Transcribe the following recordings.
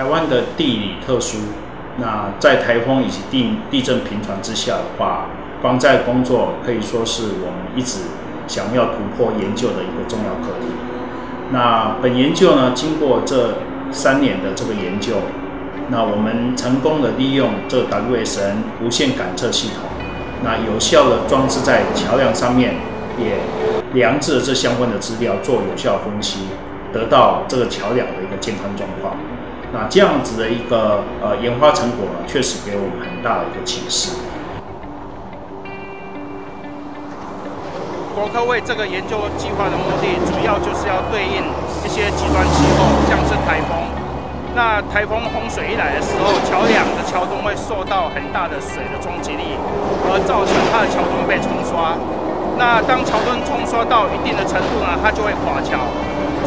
台湾的地理特殊，那在台风以及地地震频传之下的话，光在工作可以说是我们一直想要突破研究的一个重要课题。那本研究呢，经过这三年的这个研究，那我们成功的利用这 WSN 无线感测系统，那有效的装置在桥梁上面，也量制了这相关的资料做有效分析，得到这个桥梁的一个健康状况。那这样子的一个呃研发成果呢，确实给我们很大的一个启示。国科会这个研究计划的目的，主要就是要对应一些极端气候，像是台风。那台风洪水一来的时候，桥梁的桥墩会受到很大的水的冲击力，而造成它的桥墩被冲刷。那当桥墩冲刷到一定的程度呢，它就会垮桥。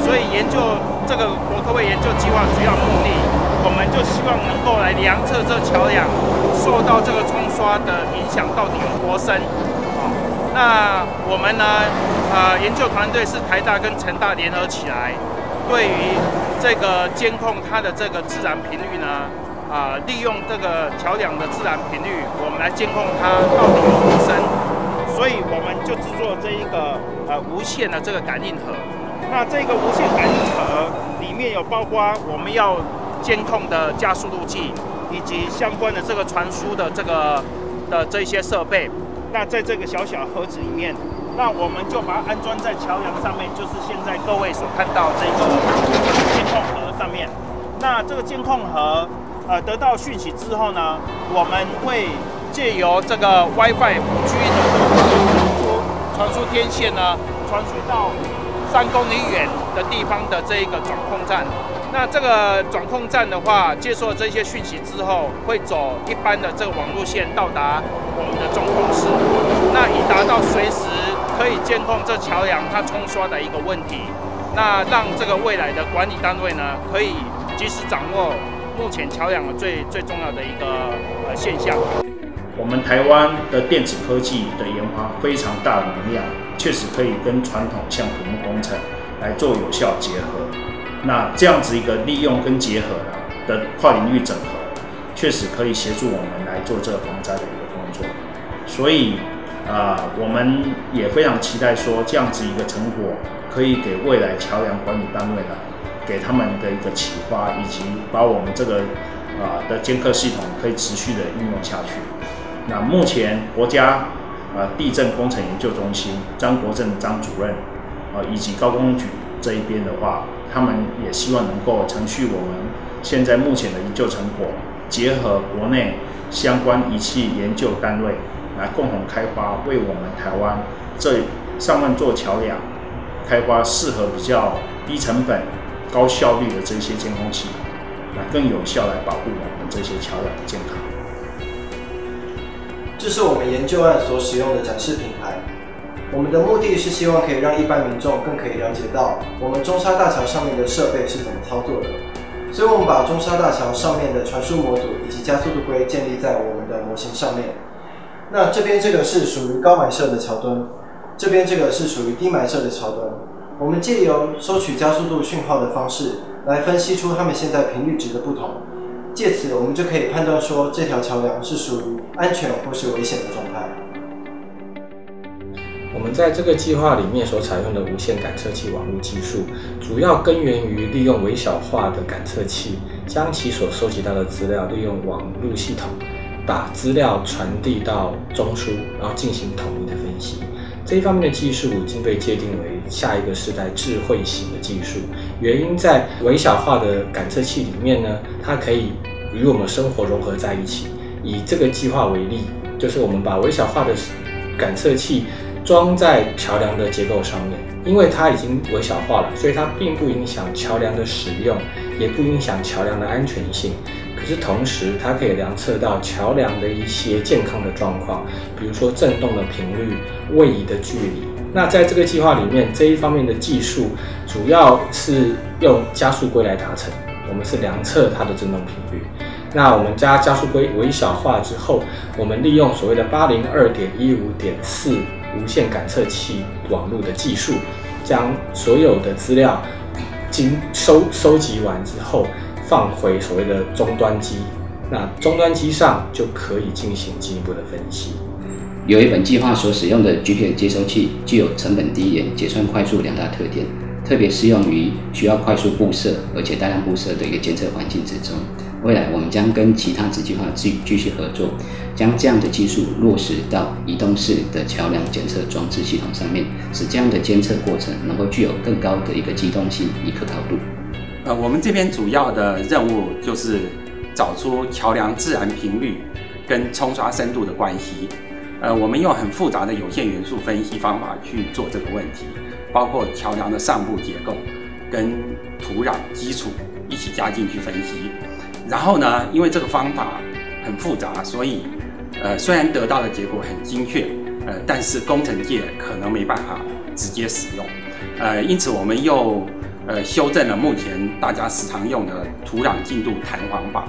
所以研究这个国科会研究计划主要目的，我们就希望能够来量测这桥梁受到这个冲刷的影响到底有多深。那我们呢？呃，研究团队是台大跟成大联合起来，对于这个监控它的这个自然频率呢，啊，利用这个桥梁的自然频率，我们来监控它到底有多深。所以我们就制作这一个呃无线的这个感应盒。那这个无线感应盒里面有包括我们要监控的加速度计，以及相关的这个传输的这个的这些设备。那在这个小小盒子里面，那我们就把它安装在桥梁上面，就是现在各位所看到这个监控盒上面。那这个监控盒，呃，得到讯息之后呢，我们会借由这个 WiFi 五 G 的传输传输天线呢，传输到三公里远的地方的这一个转控站。那这个转控站的话，接收了这些讯息之后，会走一般的这个网路线到达我们的中控室，那以达到随时可以监控这桥梁它冲刷的一个问题，那让这个未来的管理单位呢，可以及时掌握目前桥梁的最最重要的一个呃现象。我们台湾的电子科技的研发非常大的能量，确实可以跟传统像土木工程来做有效结合。那这样子一个利用跟结合的跨领域整合，确实可以协助我们来做这个防灾的一个工作。所以，啊，我们也非常期待说，这样子一个成果可以给未来桥梁管理单位呢，给他们的一个启发，以及把我们这个啊的监测系统可以持续的应用下去。那目前国家啊地震工程研究中心张国正张主任呃，以及高工局这一边的话。他们也希望能够承续我们现在目前的研究成果，结合国内相关仪器研究单位，来共同开发，为我们台湾这上万座桥梁开发适合比较低成本、高效率的这些监控器，来更有效来保护我们这些桥梁的健康。这是我们研究案所使用的展示品牌。我们的目的是希望可以让一般民众更可以了解到我们中沙大桥上面的设备是怎么操作的，所以我们把中沙大桥上面的传输模组以及加速度规建立在我们的模型上面。那这边这个是属于高埋设的桥墩，这边这个是属于低埋设的桥墩。我们借由收取加速度讯号的方式来分析出它们现在频率值的不同，借此我们就可以判断说这条桥梁是属于安全或是危险的状态。我们在这个计划里面所采用的无线感测器网络技术，主要根源于利用微小化的感测器，将其所收集到的资料利用网络系统，把资料传递到中枢，然后进行统一的分析。这一方面的技术已经被界定为下一个时代智慧型的技术。原因在微小化的感测器里面呢，它可以与我们生活融合在一起。以这个计划为例，就是我们把微小化的感测器。装在桥梁的结构上面，因为它已经微小化了，所以它并不影响桥梁的使用，也不影响桥梁的安全性。可是同时，它可以量测到桥梁的一些健康的状况，比如说震动的频率、位移的距离。那在这个计划里面，这一方面的技术主要是用加速规来达成。我们是量测它的振动频率。那我们加加速规微小化之后，我们利用所谓的八零二点一五点四。无线感测器网络的技术，将所有的资料经收收集完之后，放回所谓的终端机，那终端机上就可以进行进一步的分析。有一本计划所使用的 GPS 接收器具有成本低廉、结算快速两大特点，特别适用于需要快速布设而且大量布设的一个监测环境之中。未来我们将跟其他子计划继继续合作，将这样的技术落实到移动式的桥梁检测装置系统上面，使这样的监测过程能够具有更高的一个机动性与可靠度。呃，我们这边主要的任务就是找出桥梁自然频率跟冲刷深度的关系。呃，我们用很复杂的有限元素分析方法去做这个问题，包括桥梁的上部结构跟土壤基础一起加进去分析。然后呢，因为这个方法很复杂，所以呃，虽然得到的结果很精确，呃，但是工程界可能没办法直接使用。呃，因此我们又呃修正了目前大家时常用的土壤进度弹簧法。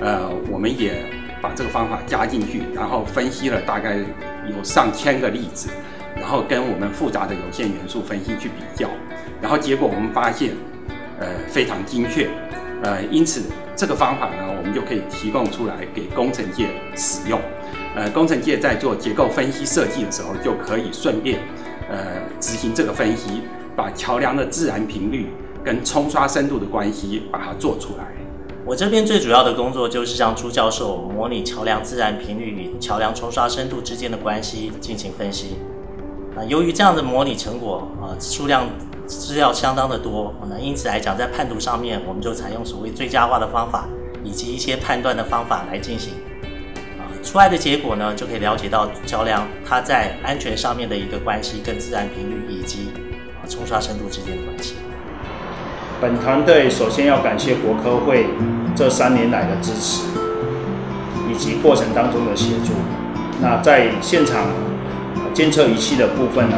呃，我们也。把这个方法加进去，然后分析了大概有上千个例子，然后跟我们复杂的有限元素分析去比较，然后结果我们发现，呃，非常精确，呃，因此这个方法呢，我们就可以提供出来给工程界使用，呃，工程界在做结构分析设计的时候，就可以顺便，呃，执行这个分析，把桥梁的自然频率跟冲刷深度的关系把它做出来。我这边最主要的工作就是让朱教授模拟桥梁自然频率与桥梁冲刷深度之间的关系进行分析。啊，由于这样的模拟成果啊数量资料相当的多，那因此来讲，在判读上面，我们就采用所谓最佳化的方法以及一些判断的方法来进行。啊，出来的结果呢，就可以了解到桥梁它在安全上面的一个关系跟自然频率以及啊冲刷深度之间的关系。本团队首先要感谢国科会这三年来的支持，以及过程当中的协助。那在现场监测仪器的部分呢，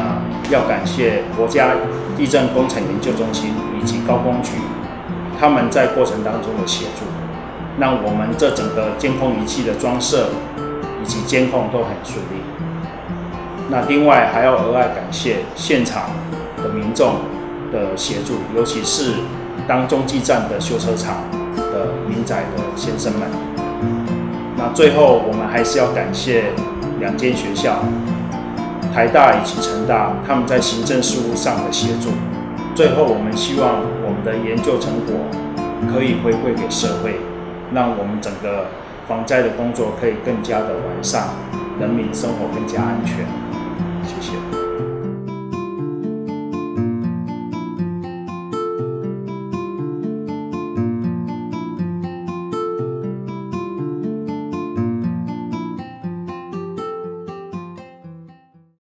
要感谢国家地震工程研究中心以及高工局，他们在过程当中的协助，让我们这整个监控仪器的装设以及监控都很顺利。那另外还要额外感谢现场的民众。的协助，尤其是当中继站的修车厂的民宅的先生们。那最后，我们还是要感谢两间学校，台大以及成大，他们在行政事务上的协助。最后，我们希望我们的研究成果可以回馈给社会，让我们整个防灾的工作可以更加的完善，人民生活更加安全。